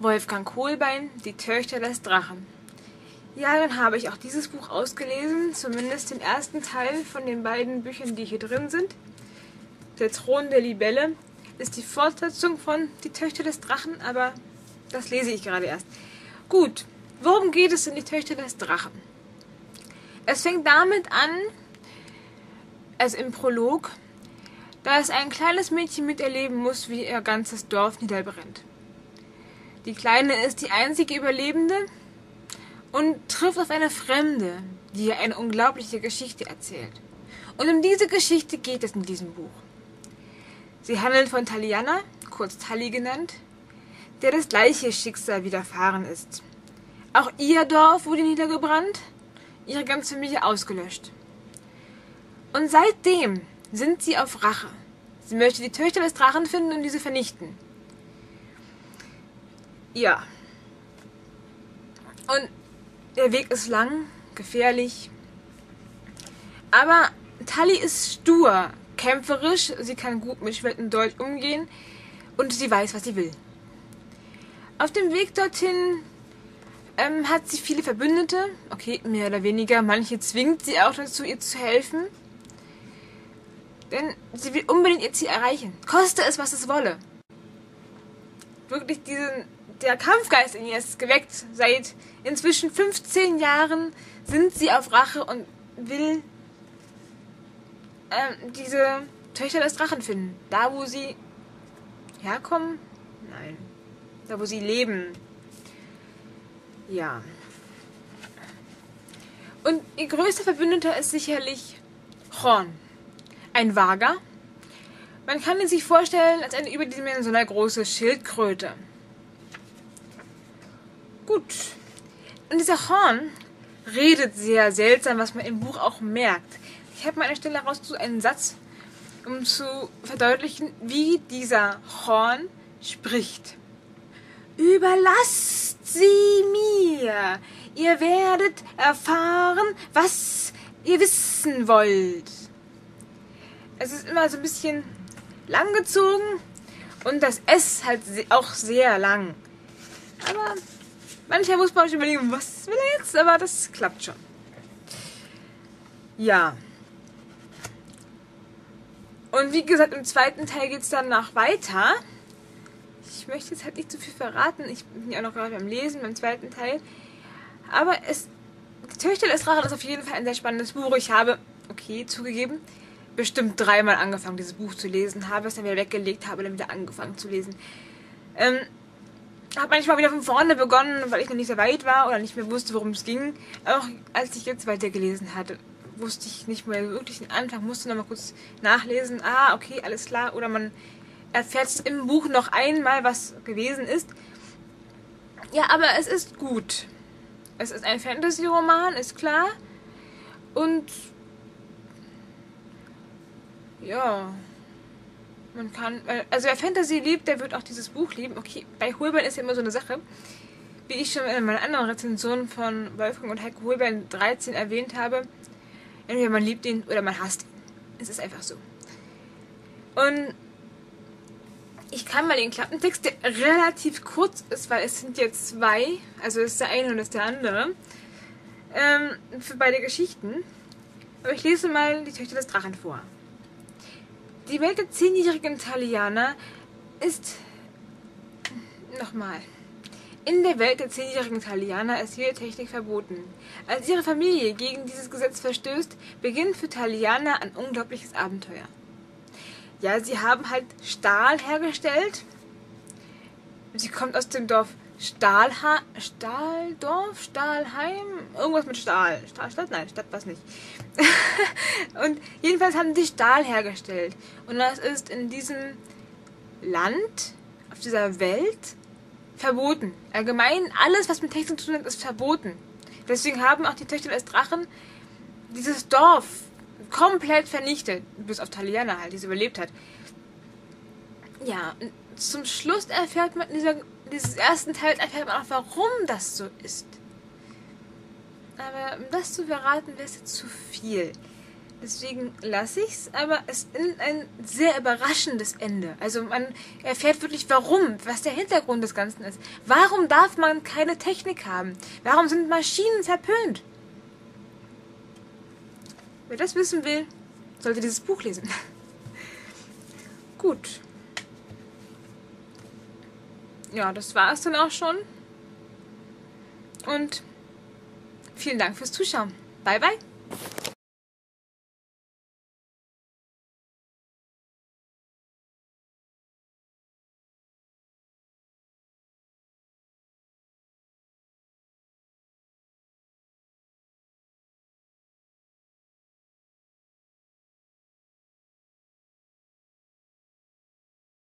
Wolfgang Kohlbein, Die Töchter des Drachen. Ja, dann habe ich auch dieses Buch ausgelesen, zumindest den ersten Teil von den beiden Büchern, die hier drin sind. Der Thron der Libelle ist die Fortsetzung von Die Töchter des Drachen, aber das lese ich gerade erst. Gut, worum geht es in Die Töchter des Drachen? Es fängt damit an, also im Prolog, dass ein kleines Mädchen miterleben muss, wie ihr ganzes Dorf niederbrennt. Die Kleine ist die einzige Überlebende und trifft auf eine Fremde, die ihr eine unglaubliche Geschichte erzählt. Und um diese Geschichte geht es in diesem Buch. Sie handelt von Taliana, kurz Tali genannt, der das gleiche Schicksal widerfahren ist. Auch ihr Dorf wurde niedergebrannt, ihre ganze Familie ausgelöscht. Und seitdem sind sie auf Rache. Sie möchte die Töchter des Drachen finden und diese vernichten. Ja. Und der Weg ist lang, gefährlich. Aber Tali ist stur, kämpferisch, sie kann gut mit Schwert und Dolch umgehen und sie weiß, was sie will. Auf dem Weg dorthin ähm, hat sie viele Verbündete, okay, mehr oder weniger. Manche zwingt sie auch dazu, ihr zu helfen. Denn sie will unbedingt ihr Ziel erreichen. Koste es, was es wolle. Wirklich diesen, der Kampfgeist in ihr ist geweckt. Seit inzwischen 15 Jahren sind sie auf Rache und will ähm, diese Töchter des Drachen finden. Da, wo sie herkommen? Nein. Da, wo sie leben. Ja. Und ihr größter Verbündeter ist sicherlich Horn ein Vager. Man kann ihn sich vorstellen als eine überdimensional große Schildkröte. Gut. Und dieser Horn redet sehr seltsam, was man im Buch auch merkt. Ich habe mal an der Stelle herausgesucht einen Satz, um zu verdeutlichen, wie dieser Horn spricht. Überlasst sie mir. Ihr werdet erfahren, was ihr wissen wollt es ist immer so ein bisschen langgezogen und das S halt auch sehr lang. Aber manchmal muss man sich überlegen, was will er jetzt, aber das klappt schon. Ja. Und wie gesagt, im zweiten Teil geht es dann noch weiter. Ich möchte jetzt halt nicht zu viel verraten. Ich bin ja auch noch gerade beim Lesen, beim zweiten Teil. Aber es, die Töchter des Drachen ist auf jeden Fall ein sehr spannendes Buch. Ich habe, okay, zugegeben, bestimmt dreimal angefangen, dieses Buch zu lesen, habe es dann wieder weggelegt, habe dann wieder angefangen zu lesen. Ähm, habe manchmal wieder von vorne begonnen, weil ich noch nicht so weit war oder nicht mehr wusste, worum es ging. Auch als ich jetzt weitergelesen hatte, wusste ich nicht mehr wirklich den Anfang, musste noch mal kurz nachlesen. Ah, okay, alles klar. Oder man erfährt im Buch noch einmal, was gewesen ist. Ja, aber es ist gut. Es ist ein Fantasy-Roman, ist klar. Und ja. Man kann, also wer Fantasy liebt, der wird auch dieses Buch lieben. Okay, bei Holbein ist ja immer so eine Sache. Wie ich schon in meiner anderen Rezension von Wolfgang und Heiko Holbein 13 erwähnt habe, entweder man liebt ihn oder man hasst ihn. Es ist einfach so. Und ich kann mal den Klappentext, der relativ kurz ist, weil es sind jetzt zwei, also ist der eine und ist der andere, ähm, für beide Geschichten. Aber ich lese mal die Töchter des Drachen vor. Die Welt der zehnjährigen Taliana ist. Nochmal. In der Welt der zehnjährigen Taliana ist jede Technik verboten. Als ihre Familie gegen dieses Gesetz verstößt, beginnt für Taliana ein unglaubliches Abenteuer. Ja, sie haben halt Stahl hergestellt. Sie kommt aus dem Dorf Stahlha Stahldorf, Stahlheim, irgendwas mit Stahl. Stahlstadt? Nein, Stadt was nicht. und jedenfalls haben die Stahl hergestellt. Und das ist in diesem Land, auf dieser Welt, verboten. Allgemein, alles, was mit Technik zu tun hat, ist verboten. Deswegen haben auch die Töchter des Drachen dieses Dorf komplett vernichtet. Bis auf Taliana halt, die es überlebt hat. Ja, zum Schluss erfährt man in dieser dieses ersten Teils erfährt man auch, warum das so ist. Aber um das zu verraten, wäre es jetzt zu viel. Deswegen lasse ich es, aber es ist ein sehr überraschendes Ende. Also man erfährt wirklich, warum, was der Hintergrund des Ganzen ist. Warum darf man keine Technik haben? Warum sind Maschinen verpönt? Wer das wissen will, sollte dieses Buch lesen. Gut. Ja, das war es dann auch schon. Und vielen Dank fürs Zuschauen. Bye, bye.